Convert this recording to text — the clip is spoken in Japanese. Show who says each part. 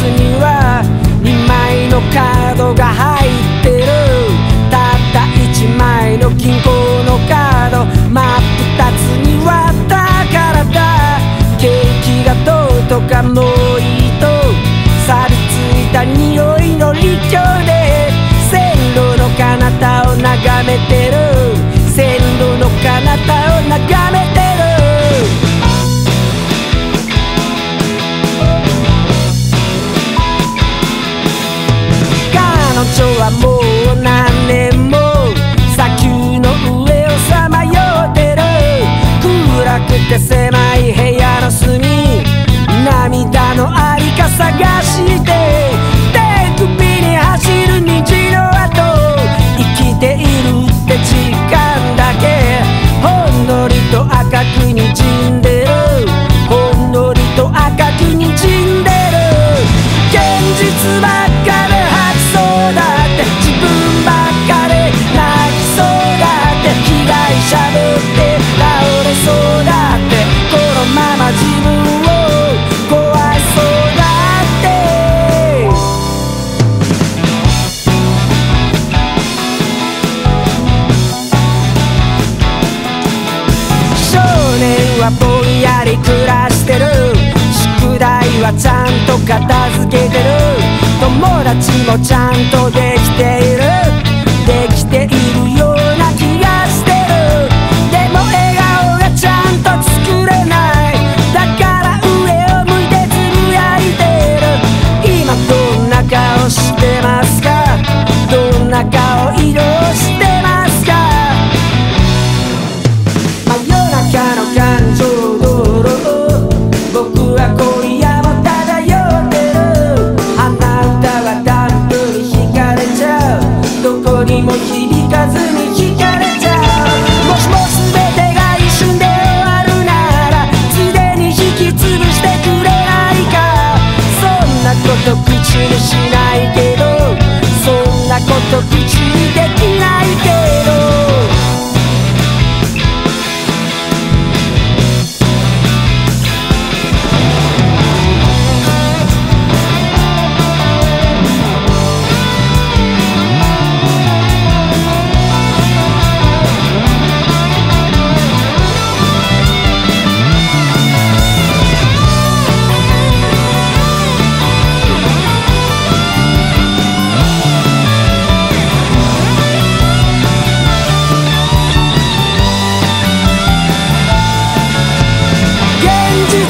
Speaker 1: スには2枚のカードが入ってる。たった1枚の銀行のカード真っ二つに割ったからだ。ケーキがどうとかもういいとさびついた匂いの立教で線路の彼方を眺めてる線路の彼方 seu amor. はぼんやり暮らしてる。宿題はちゃんと片付けてる。友達もちゃんとできてる。ninguém de